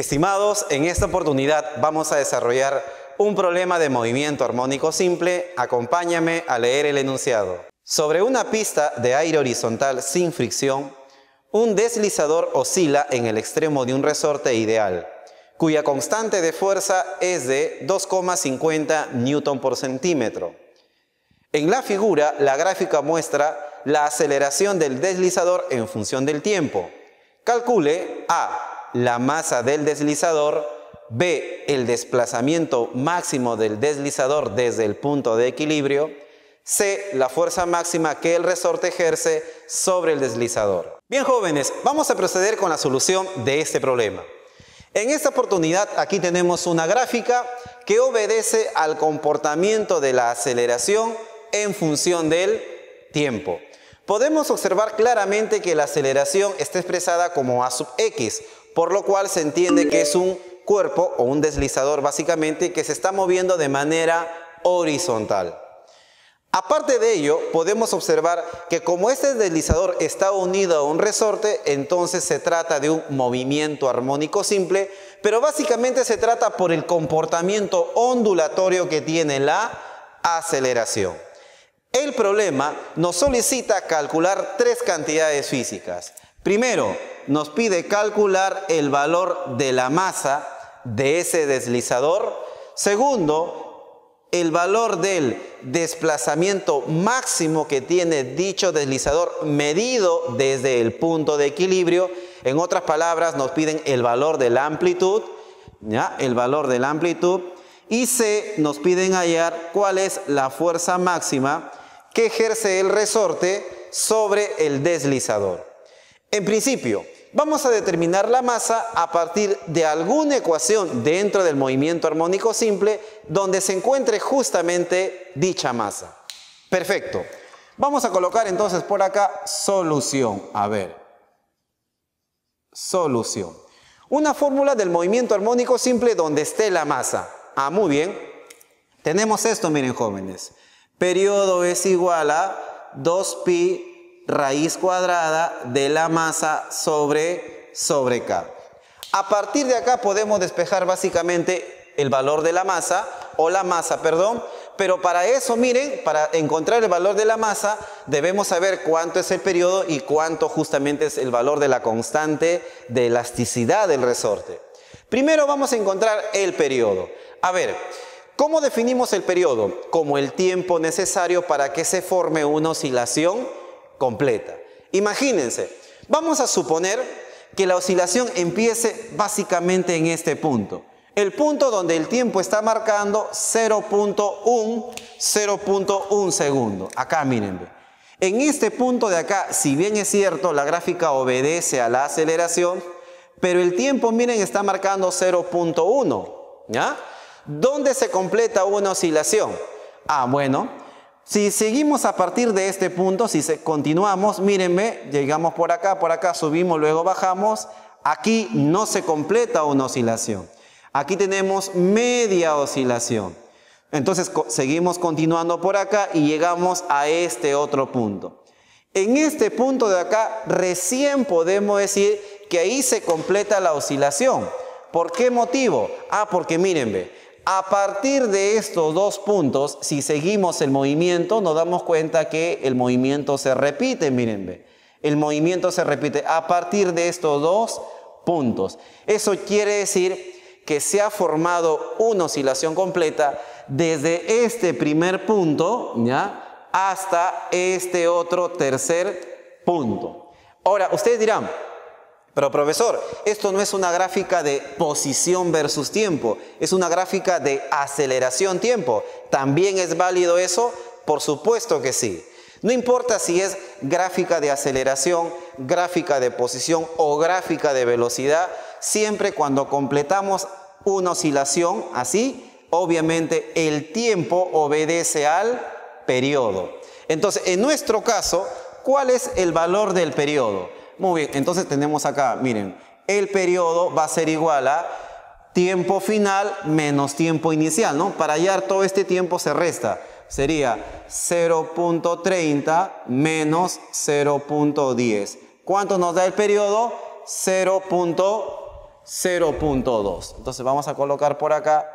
Estimados, en esta oportunidad vamos a desarrollar un problema de movimiento armónico simple. Acompáñame a leer el enunciado. Sobre una pista de aire horizontal sin fricción, un deslizador oscila en el extremo de un resorte ideal, cuya constante de fuerza es de 2,50 newton por centímetro. En la figura, la gráfica muestra la aceleración del deslizador en función del tiempo. Calcule A, la masa del deslizador, B, el desplazamiento máximo del deslizador desde el punto de equilibrio, C, la fuerza máxima que el resorte ejerce sobre el deslizador. Bien jóvenes, vamos a proceder con la solución de este problema. En esta oportunidad aquí tenemos una gráfica que obedece al comportamiento de la aceleración en función del tiempo. Podemos observar claramente que la aceleración está expresada como A sub x, por lo cual se entiende que es un cuerpo o un deslizador básicamente que se está moviendo de manera horizontal. Aparte de ello, podemos observar que como este deslizador está unido a un resorte, entonces se trata de un movimiento armónico simple, pero básicamente se trata por el comportamiento ondulatorio que tiene la aceleración. El problema nos solicita calcular tres cantidades físicas. Primero, nos pide calcular el valor de la masa de ese deslizador. Segundo, el valor del desplazamiento máximo que tiene dicho deslizador medido desde el punto de equilibrio. En otras palabras, nos piden el valor de la amplitud, ¿ya? El valor de la amplitud. Y C, nos piden hallar cuál es la fuerza máxima que ejerce el resorte sobre el deslizador. En principio, vamos a determinar la masa a partir de alguna ecuación dentro del movimiento armónico simple donde se encuentre justamente dicha masa. Perfecto. Vamos a colocar entonces por acá solución. A ver. Solución. Una fórmula del movimiento armónico simple donde esté la masa. Ah, muy bien. Tenemos esto, miren jóvenes periodo es igual a 2pi raíz cuadrada de la masa sobre, sobre K. A partir de acá podemos despejar básicamente el valor de la masa, o la masa, perdón, pero para eso, miren, para encontrar el valor de la masa, debemos saber cuánto es el periodo y cuánto justamente es el valor de la constante de elasticidad del resorte. Primero vamos a encontrar el periodo. A ver, ¿Cómo definimos el periodo? Como el tiempo necesario para que se forme una oscilación completa. Imagínense, vamos a suponer que la oscilación empiece básicamente en este punto. El punto donde el tiempo está marcando 0.1, 0.1 segundo. Acá miren. En este punto de acá, si bien es cierto, la gráfica obedece a la aceleración, pero el tiempo, miren, está marcando 0.1. ¿Ya? ¿Dónde se completa una oscilación? Ah, bueno, si seguimos a partir de este punto, si continuamos, mírenme, llegamos por acá, por acá, subimos, luego bajamos, aquí no se completa una oscilación. Aquí tenemos media oscilación. Entonces seguimos continuando por acá y llegamos a este otro punto. En este punto de acá recién podemos decir que ahí se completa la oscilación. ¿Por qué motivo? Ah, porque mírenme, a partir de estos dos puntos, si seguimos el movimiento, nos damos cuenta que el movimiento se repite, miren, el movimiento se repite a partir de estos dos puntos. Eso quiere decir que se ha formado una oscilación completa desde este primer punto ¿ya? hasta este otro tercer punto. Ahora, ustedes dirán, pero profesor, esto no es una gráfica de posición versus tiempo, es una gráfica de aceleración tiempo. ¿También es válido eso? Por supuesto que sí. No importa si es gráfica de aceleración, gráfica de posición o gráfica de velocidad, siempre cuando completamos una oscilación así, obviamente el tiempo obedece al periodo. Entonces, en nuestro caso, ¿cuál es el valor del periodo? Muy bien, entonces tenemos acá, miren, el periodo va a ser igual a tiempo final menos tiempo inicial, ¿no? Para hallar todo este tiempo se resta. Sería 0.30 menos 0.10. ¿Cuánto nos da el periodo? 0.10 0.2. Entonces vamos a colocar por acá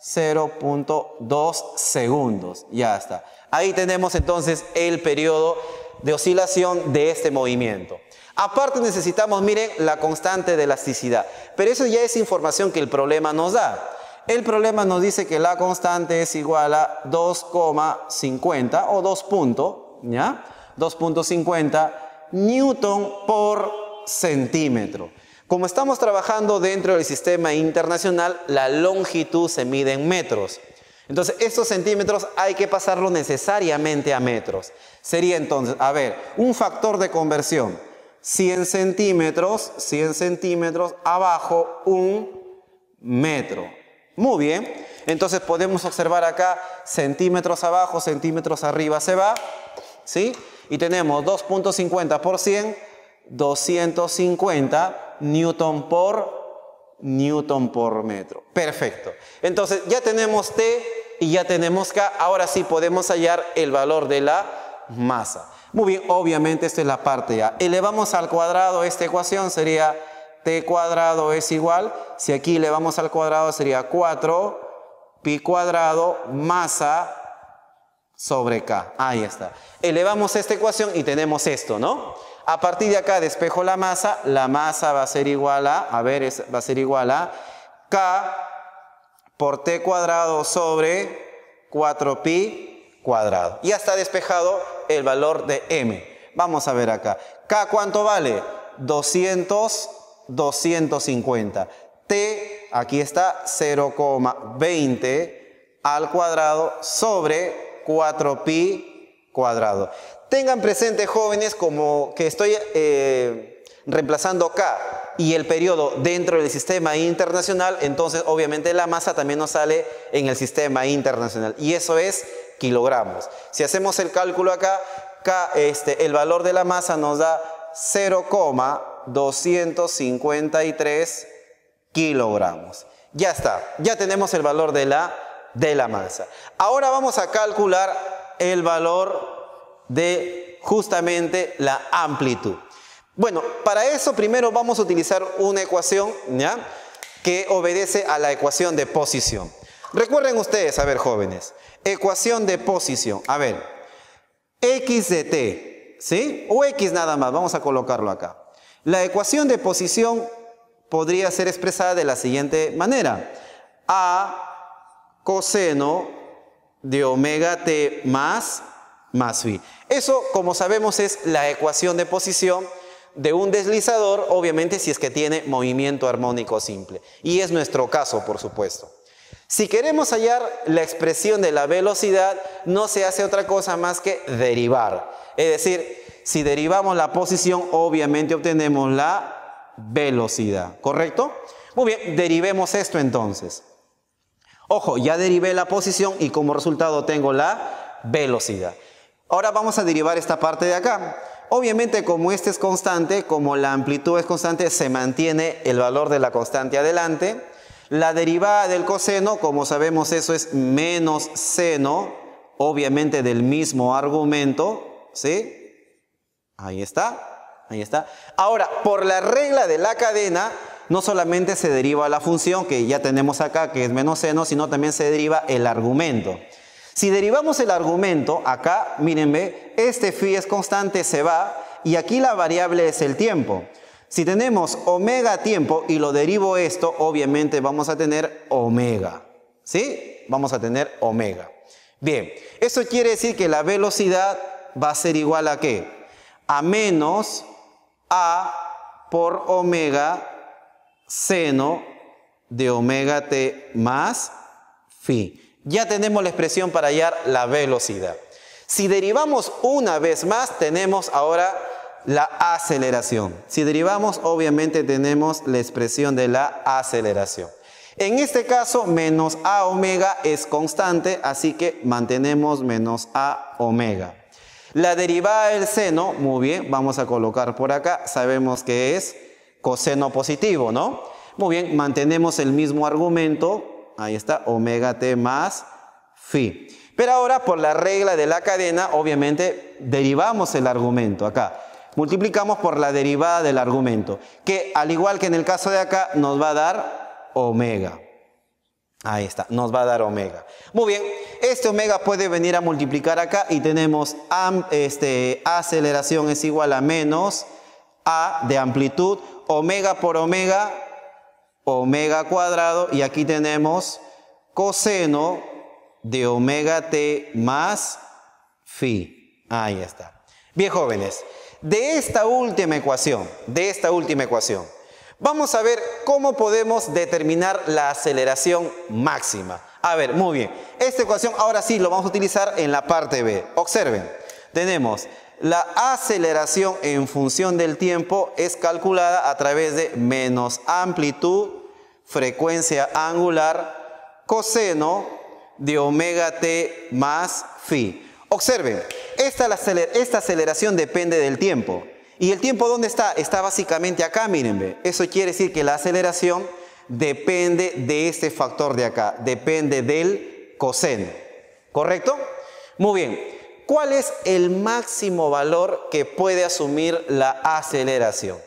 0.2 segundos. Ya está. Ahí tenemos entonces el periodo de oscilación de este movimiento. Aparte necesitamos, miren, la constante de elasticidad. Pero eso ya es información que el problema nos da. El problema nos dice que la constante es igual a 2,50 o 2 puntos, ¿ya? 2.50 newton por centímetro. Como estamos trabajando dentro del sistema internacional, la longitud se mide en metros. Entonces, estos centímetros hay que pasarlo necesariamente a metros. Sería entonces, a ver, un factor de conversión. 100 centímetros, 100 centímetros, abajo un metro. Muy bien. Entonces podemos observar acá centímetros abajo, centímetros arriba se va. ¿Sí? Y tenemos 2.50 por 100, 250 newton por newton por metro. Perfecto. Entonces ya tenemos T y ya tenemos K. Ahora sí podemos hallar el valor de la masa. Muy bien, obviamente esta es la parte A. Elevamos al cuadrado esta ecuación sería T cuadrado es igual. Si aquí elevamos al cuadrado sería 4 pi cuadrado masa sobre K. Ahí está. Elevamos esta ecuación y tenemos esto, ¿no? A partir de acá despejo la masa, la masa va a ser igual a, a ver, va a ser igual a K por T cuadrado sobre 4pi cuadrado. Ya está despejado el valor de M. Vamos a ver acá. K cuánto vale? 200, 250. T, aquí está 0,20 al cuadrado sobre 4pi cuadrado. Tengan presente, jóvenes, como que estoy eh, reemplazando K y el periodo dentro del sistema internacional, entonces obviamente la masa también nos sale en el sistema internacional. Y eso es kilogramos. Si hacemos el cálculo acá, este, el valor de la masa nos da 0,253 kilogramos. Ya está, ya tenemos el valor de la, de la masa. Ahora vamos a calcular el valor de justamente la amplitud. Bueno, para eso primero vamos a utilizar una ecuación que obedece a la ecuación de posición. Recuerden ustedes, a ver jóvenes, ecuación de posición. A ver, x de t, ¿sí? O x nada más, vamos a colocarlo acá. La ecuación de posición podría ser expresada de la siguiente manera. A coseno de omega t más más phi. Eso, como sabemos, es la ecuación de posición de un deslizador, obviamente si es que tiene movimiento armónico simple. Y es nuestro caso, por supuesto. Si queremos hallar la expresión de la velocidad, no se hace otra cosa más que derivar. Es decir, si derivamos la posición, obviamente obtenemos la velocidad. ¿Correcto? Muy bien, derivemos esto entonces. Ojo, ya derivé la posición y como resultado tengo la velocidad. Ahora vamos a derivar esta parte de acá. Obviamente como este es constante, como la amplitud es constante, se mantiene el valor de la constante adelante. La derivada del coseno, como sabemos eso es menos seno, obviamente del mismo argumento, ¿sí? Ahí está, ahí está. Ahora, por la regla de la cadena, no solamente se deriva la función que ya tenemos acá, que es menos seno, sino también se deriva el argumento. Si derivamos el argumento, acá, mírenme, este phi es constante, se va, y aquí la variable es el tiempo. Si tenemos omega tiempo y lo derivo esto, obviamente vamos a tener omega. ¿Sí? Vamos a tener omega. Bien, eso quiere decir que la velocidad va a ser igual a qué? A menos a por omega seno de omega t más phi ya tenemos la expresión para hallar la velocidad. Si derivamos una vez más, tenemos ahora la aceleración. Si derivamos, obviamente tenemos la expresión de la aceleración. En este caso, menos a omega es constante, así que mantenemos menos a omega. La derivada del seno, muy bien, vamos a colocar por acá, sabemos que es coseno positivo, ¿no? Muy bien, mantenemos el mismo argumento, Ahí está, omega t más phi. Pero ahora por la regla de la cadena, obviamente derivamos el argumento acá. Multiplicamos por la derivada del argumento, que al igual que en el caso de acá, nos va a dar omega. Ahí está, nos va a dar omega. Muy bien, este omega puede venir a multiplicar acá y tenemos este, aceleración es igual a menos a de amplitud, omega por omega, omega cuadrado, y aquí tenemos coseno de omega t más phi. Ahí está. Bien, jóvenes, de esta última ecuación, de esta última ecuación, vamos a ver cómo podemos determinar la aceleración máxima. A ver, muy bien. Esta ecuación ahora sí lo vamos a utilizar en la parte B. Observen, tenemos la aceleración en función del tiempo es calculada a través de menos amplitud, frecuencia angular, coseno de omega t más phi. Observen, esta, esta aceleración depende del tiempo. ¿Y el tiempo dónde está? Está básicamente acá, miren. Eso quiere decir que la aceleración depende de este factor de acá, depende del coseno. ¿Correcto? Muy bien. ¿Cuál es el máximo valor que puede asumir la aceleración?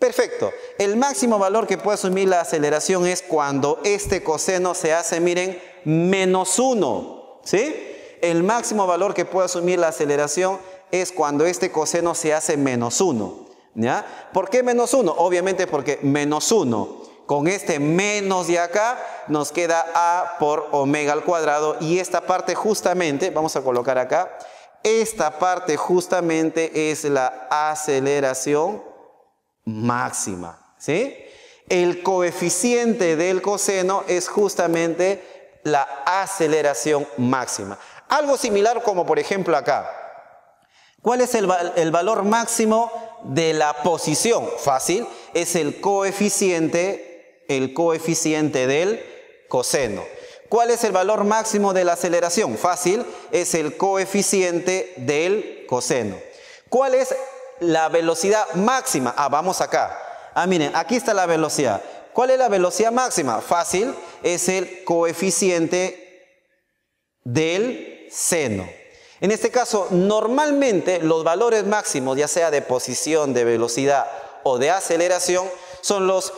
Perfecto. El máximo valor que puede asumir la aceleración es cuando este coseno se hace, miren, menos 1. ¿Sí? El máximo valor que puede asumir la aceleración es cuando este coseno se hace menos 1. ¿Ya? ¿Por qué menos 1? Obviamente porque menos 1 con este menos de acá nos queda a por omega al cuadrado y esta parte justamente, vamos a colocar acá, esta parte justamente es la aceleración máxima. ¿sí? El coeficiente del coseno es justamente la aceleración máxima. Algo similar como por ejemplo acá. ¿Cuál es el, valor máximo de la posición? Fácil, es el coeficiente, el coeficiente del coseno. ¿Cuál es el valor máximo de la aceleración? Fácil, es el coeficiente del coseno. ¿Cuál es la velocidad máxima? Ah, vamos acá. Ah, miren, aquí está la velocidad. ¿Cuál es la velocidad máxima? Fácil, es el coeficiente del seno. En este caso, normalmente los valores máximos, ya sea de posición, de velocidad o de aceleración, son los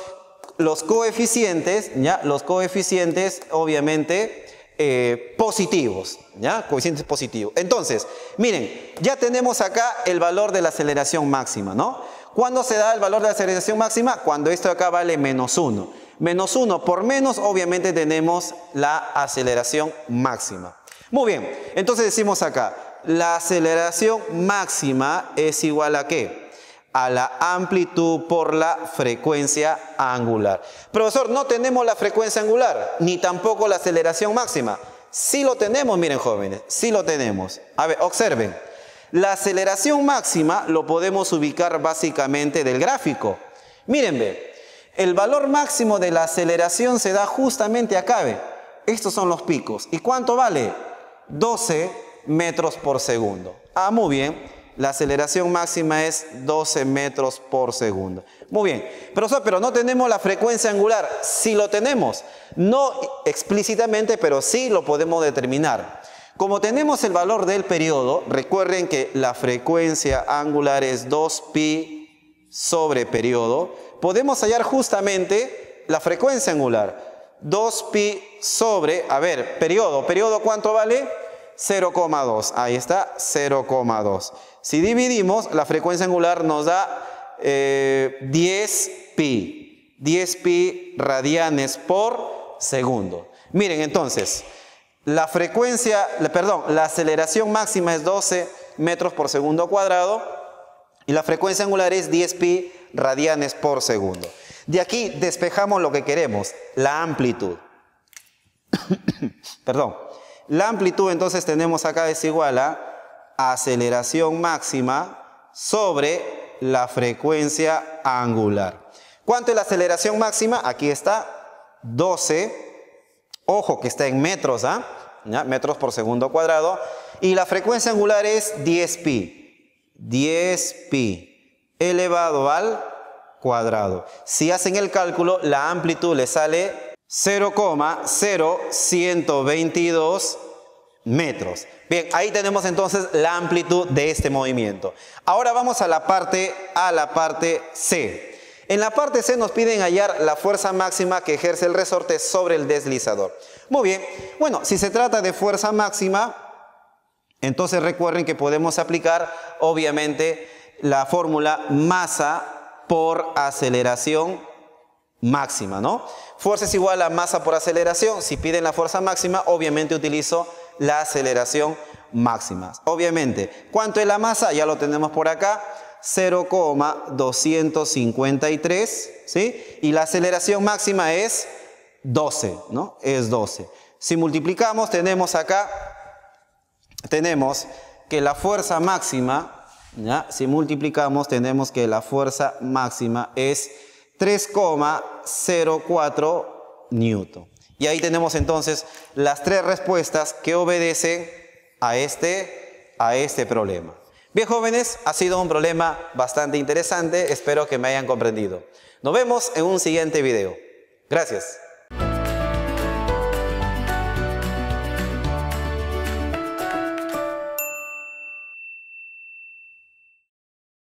los coeficientes, ¿ya? Los coeficientes, obviamente, eh, positivos, ¿ya? Coeficientes positivos. Entonces, miren, ya tenemos acá el valor de la aceleración máxima, ¿no? ¿Cuándo se da el valor de la aceleración máxima? Cuando esto acá vale menos 1. Menos 1 por menos, obviamente tenemos la aceleración máxima. Muy bien, entonces decimos acá, la aceleración máxima es igual a qué? a la amplitud por la frecuencia angular. Profesor, no tenemos la frecuencia angular, ni tampoco la aceleración máxima. Sí lo tenemos, miren jóvenes, sí lo tenemos. A ver, observen. La aceleración máxima lo podemos ubicar básicamente del gráfico. Miren, ve, el valor máximo de la aceleración se da justamente acá, ve. Estos son los picos. ¿Y cuánto vale? 12 metros por segundo. Ah, muy bien la aceleración máxima es 12 metros por segundo. Muy bien, pero no tenemos la frecuencia angular. Sí lo tenemos, no explícitamente, pero sí lo podemos determinar. Como tenemos el valor del periodo, recuerden que la frecuencia angular es 2pi sobre periodo, podemos hallar justamente la frecuencia angular. 2pi sobre, a ver, periodo, periodo ¿cuánto vale? 0,2, ahí está, 0,2. Si dividimos, la frecuencia angular nos da 10 eh, pi, 10 pi radianes por segundo. Miren entonces, la frecuencia, perdón, la aceleración máxima es 12 metros por segundo cuadrado y la frecuencia angular es 10 pi radianes por segundo. De aquí despejamos lo que queremos, la amplitud. perdón. La amplitud entonces tenemos acá es igual a aceleración máxima sobre la frecuencia angular. ¿Cuánto es la aceleración máxima? Aquí está, 12. Ojo que está en metros, ¿ah? Metros por segundo cuadrado. Y la frecuencia angular es 10 pi. 10 pi elevado al cuadrado. Si hacen el cálculo, la amplitud le sale 0,0122 metros. Bien, ahí tenemos entonces la amplitud de este movimiento. Ahora vamos a la parte a la parte C. En la parte C nos piden hallar la fuerza máxima que ejerce el resorte sobre el deslizador. Muy bien, bueno, si se trata de fuerza máxima, entonces recuerden que podemos aplicar obviamente la fórmula masa por aceleración máxima, ¿no? Fuerza es igual a masa por aceleración. Si piden la fuerza máxima, obviamente utilizo la aceleración máxima. Obviamente, ¿cuánto es la masa? Ya lo tenemos por acá. 0,253, ¿sí? Y la aceleración máxima es 12, ¿no? Es 12. Si multiplicamos, tenemos acá, tenemos que la fuerza máxima, ¿ya? Si multiplicamos, tenemos que la fuerza máxima es 3,04 newton. Y ahí tenemos entonces las tres respuestas que obedecen a este, a este problema. Bien jóvenes, ha sido un problema bastante interesante, espero que me hayan comprendido. Nos vemos en un siguiente video. Gracias.